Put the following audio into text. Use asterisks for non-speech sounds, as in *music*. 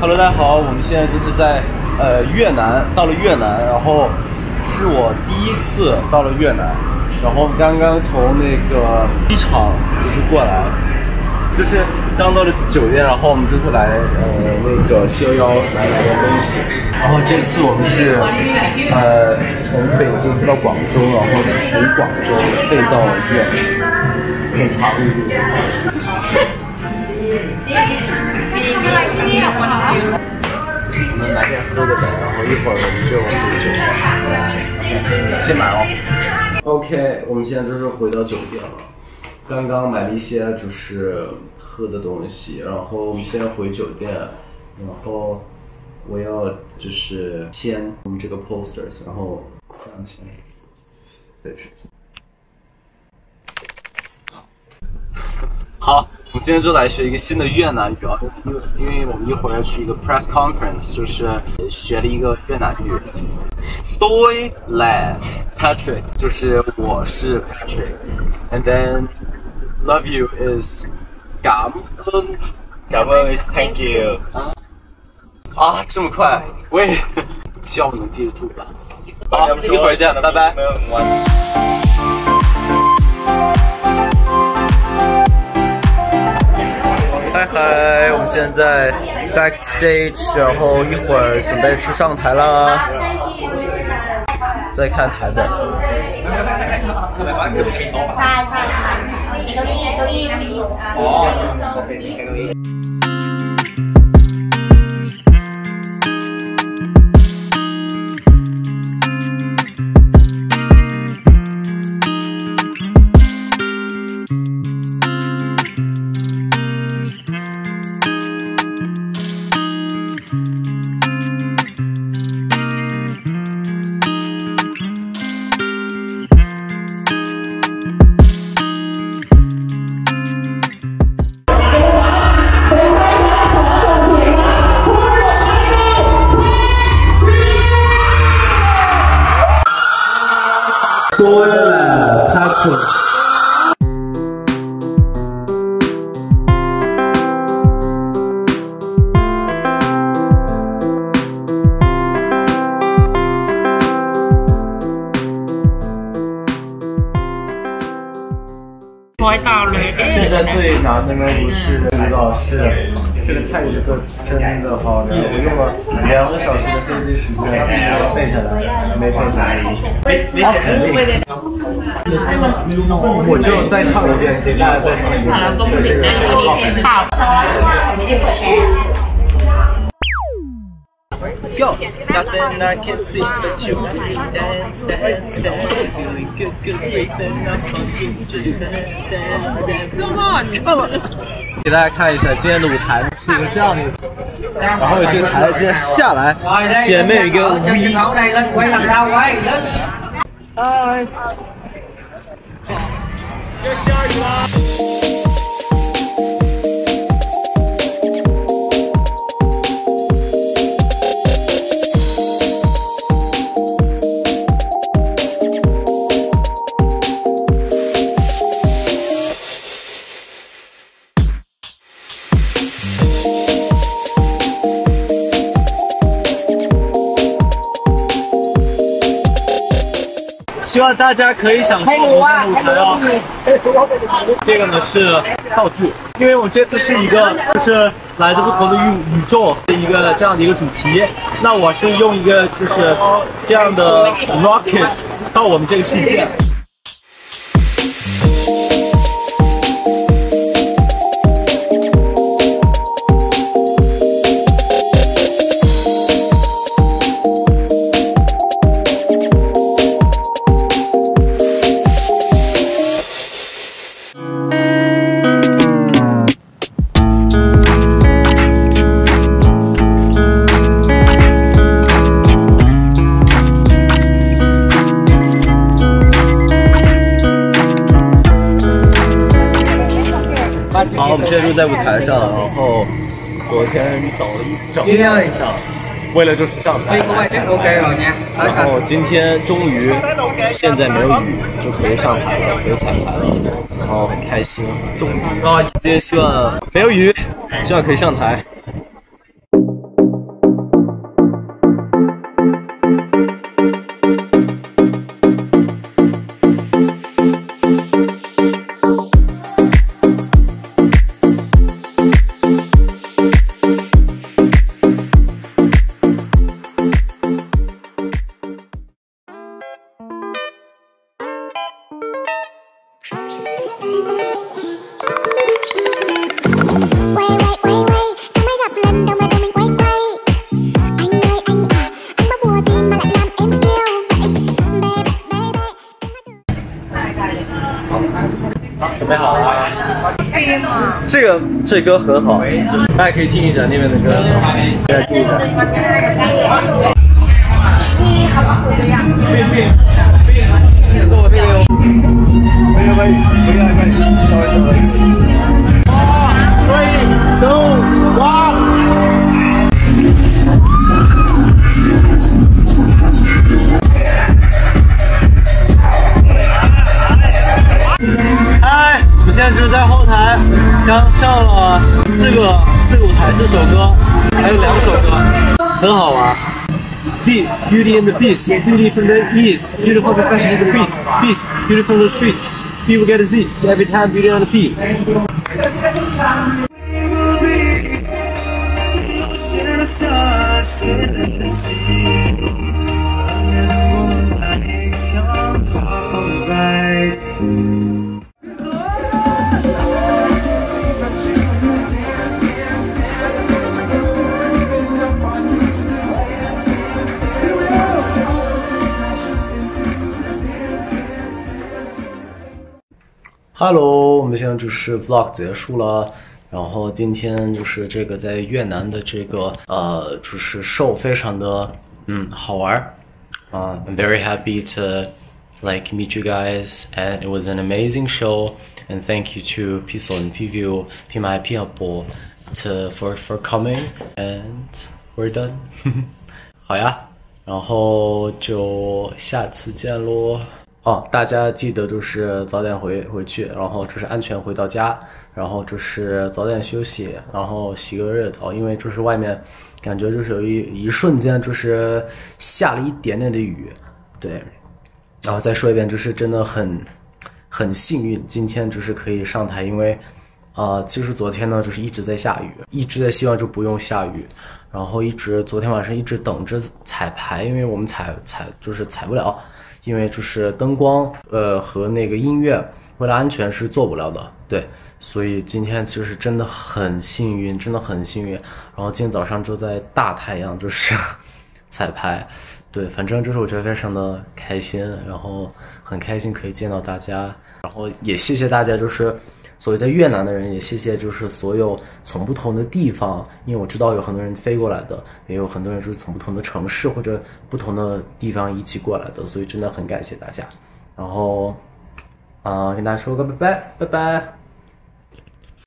Hello，大家好，我们现在就是在呃越南，到了越南，然后是我第一次到了越南，然后刚刚从那个机场就是过来，就是刚到了酒店，然后我们就是来呃那个七幺幺来买东西，然后这次我们是呃从北京飞到广州，然后从广州飞到越南，很长的路。*laughs* 我们买点喝的呗，然后一会儿我们就回酒店。先买哦。OK，我们现在就是回到酒店了。刚刚买了一些就是喝的东西，然后我们现在回酒店，然后我要就是签我们这个 posters，然后这样签，再去。好，我们今天就来学一个新的越南语啊，因为因为我们一会儿要去一个 press conference，就是学了一个越南语。对嘞，Patrick 就是我是 Patrick，and then love you is 感恩，感恩 is thank you。啊，这么快，我也 *laughs* 希望我能记住吧。好，一会儿见，拜拜。嗨嗨，我们现在 backstage，然后一会儿准备去上台啦。再看台本。ใ多了他出来了现在最难的呢不是舞蹈是这个泰语的歌词真的好难我用了两个小时的飞机时间把它背下来。没放下，哎，好，我就再唱一遍，给大家再唱一遍，再唱一遍。Go。给大家看一下，今天的舞台是一个这样的。然后有这个台阶下来，前面有一。个希望大家可以享受我们的舞台哦。这个呢是道具，因为我这次是一个就是来自不同的宇宇宙的一个这样的一个主题，那我是用一个就是这样的 rocket 到我们这个世界。们现在就在舞台上，然后昨天等了一整天晚上，为了就是上台。然后今天终于，现在没有雨就可以上台了，可以彩排了，然后很开心，终于。今天希望没有雨，希望可以上台。个这歌很好，大家可以听一下那边的歌，大家听一下。Beauty and the beast, beauty from the east, beautiful confession of the beast. peace, beautiful in the streets. People get a a Z, every time beauty on the Thank you. 喽，我们现在就是 vlog 结束了，然后今天就是这个在越南的这个呃，就是 show 非常的嗯好玩儿啊、I'm very happy to like meet you guys and it was an amazing show and thank you to Pixel and Pivu P my P to for for coming and we're done *laughs* 好呀，然后就下次见喽。 哦，大家记得就是早点回回去，然后就是安全回到家，然后就是早点休息，然后洗个热澡，因为就是外面感觉就是有一一瞬间就是下了一点点的雨，对，然后再说一遍，就是真的很很幸运，今天就是可以上台，因为啊、其实昨天呢就是一直在下雨，一直在希望就不用下雨，然后一直昨天晚上一直等着彩排，因为我们彩彩就是彩不了。因为就是灯光，呃和那个音乐，为了安全是做不了的，对，所以今天其实真的很幸运，真的很幸运。然后今天早上就在大太阳就是 *laughs* 彩排，对，反正就是我觉得非常的开心，然后很开心可以见到大家，然后也谢谢大家，就是所以在越南的人，也谢谢就是所有从不同的地方，因为我知道有很多人飞过来的，也有很多人是从不同的城市或者不同的地方一起过来的，所以真的很感谢大家。然后啊、跟大家说个拜拜，拜拜。